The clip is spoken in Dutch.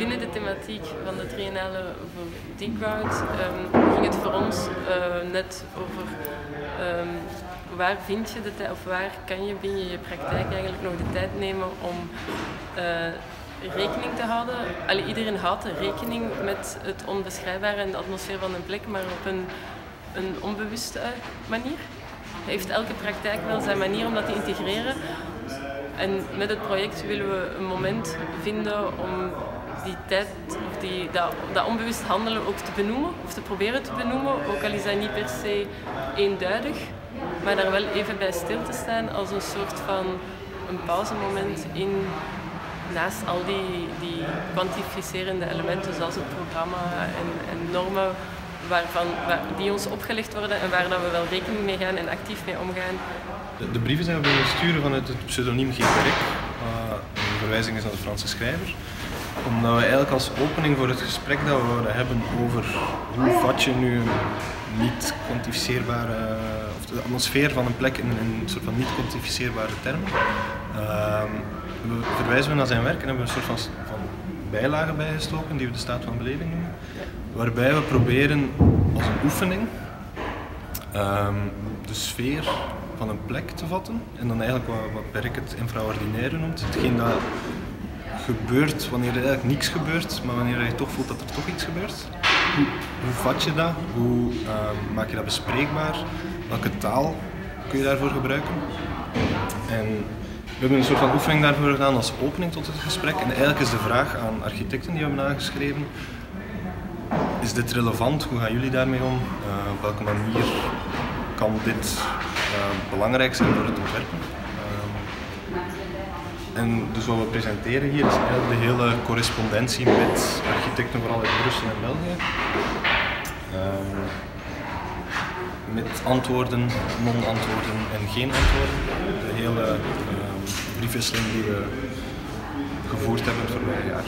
binnen de thematiek van de triennale voor D-Crowd um, ging het voor ons uh, net over um, waar vind je de tijd of waar kan je binnen je praktijk eigenlijk nog de tijd nemen om uh, rekening te houden. Allee, iedereen houdt rekening met het onbeschrijfbare en de atmosfeer van een plek, maar op een, een onbewuste manier. Heeft elke praktijk wel zijn manier om dat te integreren. En met het project willen we een moment vinden om die tijd, of die, dat, dat onbewust handelen ook te benoemen, of te proberen te benoemen, ook al is dat niet per se eenduidig, maar daar wel even bij stil te staan als een soort van een pauzemoment in naast al die, die kwantificerende elementen zoals het programma en, en normen waarvan, waar, die ons opgelegd worden en waar dat we wel rekening mee gaan en actief mee omgaan. De, brieven zijn we willen sturen vanuit het pseudoniem een verwijzing is naar de Franse schrijver omdat we eigenlijk als opening voor het gesprek dat we wilden hebben over hoe vat je nu een niet kwantificeerbare, of de atmosfeer van een plek in een soort van niet kwantificeerbare termen, uh, we verwijzen we naar zijn werk en hebben we een soort van, van bijlage bijgestoken die we de staat van beleving noemen, waarbij we proberen als een oefening um, de sfeer van een plek te vatten en dan eigenlijk wat, wat Perk het infraordinaire noemt, hetgeen dat gebeurt wanneer er eigenlijk niks gebeurt, maar wanneer je toch voelt dat er toch iets gebeurt. Hoe, vat je dat? Hoe uh, maak je dat bespreekbaar? Welke taal kun je daarvoor gebruiken? En we hebben een soort van oefening daarvoor gedaan als opening tot het gesprek. En eigenlijk is de vraag aan architecten die we hebben aangeschreven, is dit relevant? Hoe gaan jullie daarmee om? Uh, op welke manier kan dit uh, belangrijk zijn voor het ontwerpen? En dus wat we presenteren hier is de hele correspondentie met architecten, vooral uit Brussel en België. Um, met antwoorden, non-antwoorden en geen antwoorden. De hele um, briefwisseling die we gevoerd hebben het voorbije jaar.